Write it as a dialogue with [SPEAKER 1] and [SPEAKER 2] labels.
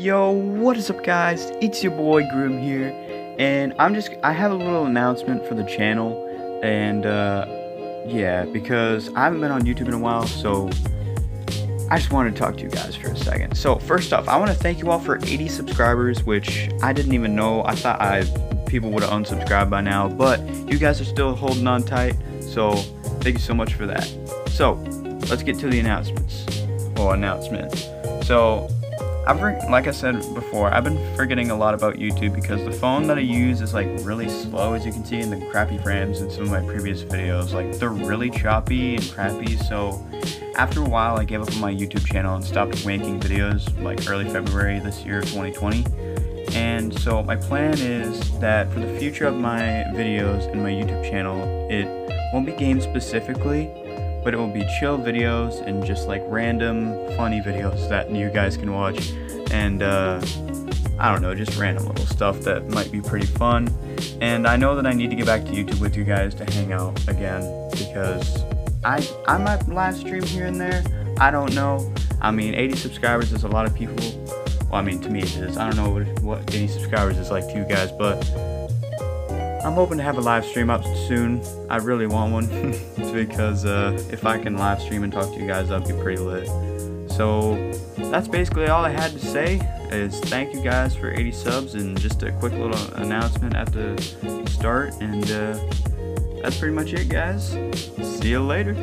[SPEAKER 1] Yo, what is up guys? It's your boy Groom here and I'm just I have a little announcement for the channel and uh yeah because I haven't been on YouTube in a while so I just wanted to talk to you guys for a second. So first off, I want to thank you all for 80 subscribers, which I didn't even know. I thought I people would have unsubscribed by now, but you guys are still holding on tight. So thank you so much for that. So let's get to the announcements or announcement. So I've like I said before, I've been forgetting a lot about YouTube because the phone that I use is like really slow, as you can see in the crappy frames in some of my previous videos. Like they're really choppy and crappy. So after a while, I gave up on my YouTube channel and stopped making videos like early February this year, 2020. And so my plan is that for the future of my videos and my YouTube channel, it won't be game specifically, but it will be chill videos and just like random funny videos that you guys can watch. And uh, I don't know just random little stuff that might be pretty fun. And I know that I need to get back to YouTube with you guys to hang out again because I I might live stream here and there. I don't know. I mean 80 subscribers is a lot of people. Well I mean to me it is. I don't know what, what 80 subscribers is like to you guys but I'm hoping to have a live stream up soon. I really want one because uh, if I can live stream and talk to you guys, that'd be pretty lit. So that's basically all I had to say is thank you guys for 80 subs and just a quick little announcement at the start and uh, that's pretty much it guys. See you later.